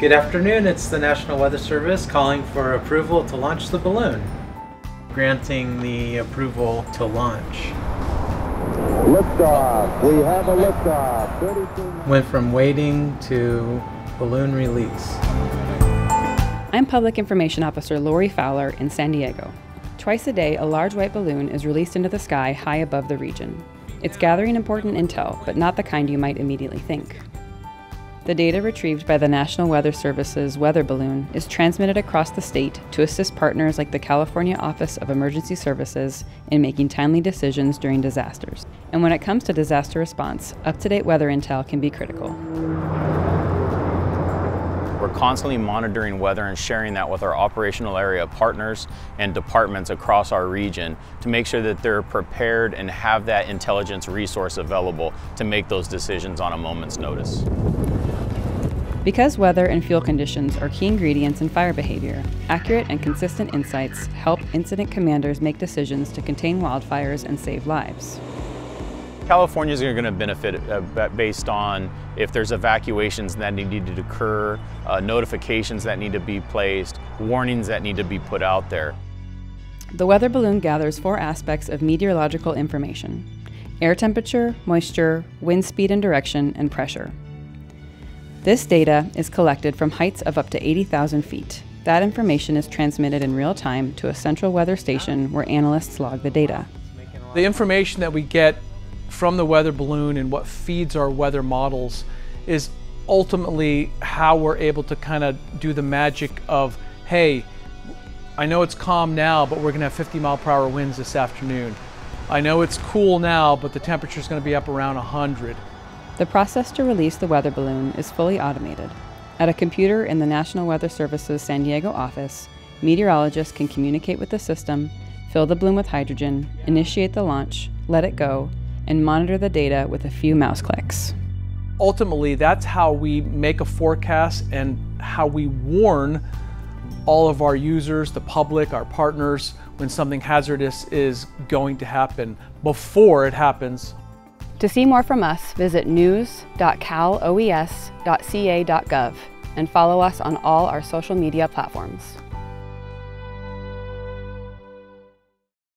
Good afternoon, it's the National Weather Service calling for approval to launch the balloon. Granting the approval to launch. Liftoff. We have a liftoff. Went from waiting to balloon release. I'm Public Information Officer Lori Fowler in San Diego. Twice a day, a large white balloon is released into the sky high above the region. It's gathering important intel, but not the kind you might immediately think. The data retrieved by the National Weather Service's weather balloon is transmitted across the state to assist partners like the California Office of Emergency Services in making timely decisions during disasters. And when it comes to disaster response, up to date weather intel can be critical. We're constantly monitoring weather and sharing that with our operational area partners and departments across our region to make sure that they're prepared and have that intelligence resource available to make those decisions on a moment's notice. Because weather and fuel conditions are key ingredients in fire behavior, accurate and consistent insights help incident commanders make decisions to contain wildfires and save lives. California is going to benefit uh, based on if there's evacuations that need to occur, uh, notifications that need to be placed, warnings that need to be put out there. The weather balloon gathers four aspects of meteorological information air temperature, moisture, wind speed and direction, and pressure. This data is collected from heights of up to 80,000 feet. That information is transmitted in real time to a central weather station where analysts log the data. The information that we get from the weather balloon and what feeds our weather models is ultimately how we're able to kind of do the magic of, hey, I know it's calm now, but we're going to have 50 mile per hour winds this afternoon. I know it's cool now, but the temperature is going to be up around 100. The process to release the weather balloon is fully automated. At a computer in the National Weather Service's San Diego office, meteorologists can communicate with the system, fill the balloon with hydrogen, initiate the launch, let it go, and monitor the data with a few mouse clicks. Ultimately, that's how we make a forecast and how we warn all of our users, the public, our partners, when something hazardous is going to happen before it happens to see more from us, visit news.caloes.ca.gov and follow us on all our social media platforms.